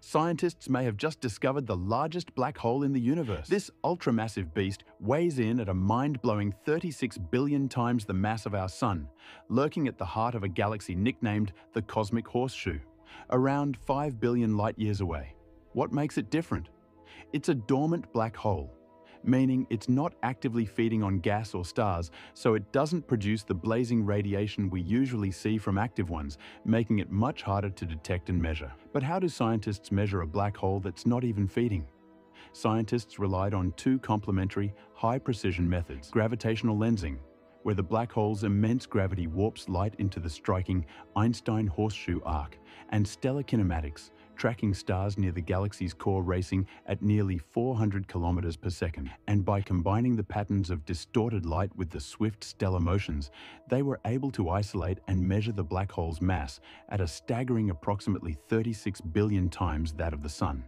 scientists may have just discovered the largest black hole in the universe. This ultramassive beast weighs in at a mind-blowing 36 billion times the mass of our Sun, lurking at the heart of a galaxy nicknamed the Cosmic Horseshoe, around 5 billion light-years away. What makes it different? It's a dormant black hole, meaning it's not actively feeding on gas or stars, so it doesn't produce the blazing radiation we usually see from active ones, making it much harder to detect and measure. But how do scientists measure a black hole that's not even feeding? Scientists relied on two complementary, high-precision methods, gravitational lensing, where the black hole's immense gravity warps light into the striking Einstein horseshoe arc, and stellar kinematics, tracking stars near the galaxy's core racing at nearly 400 kilometers per second. And by combining the patterns of distorted light with the swift stellar motions, they were able to isolate and measure the black hole's mass at a staggering approximately 36 billion times that of the Sun.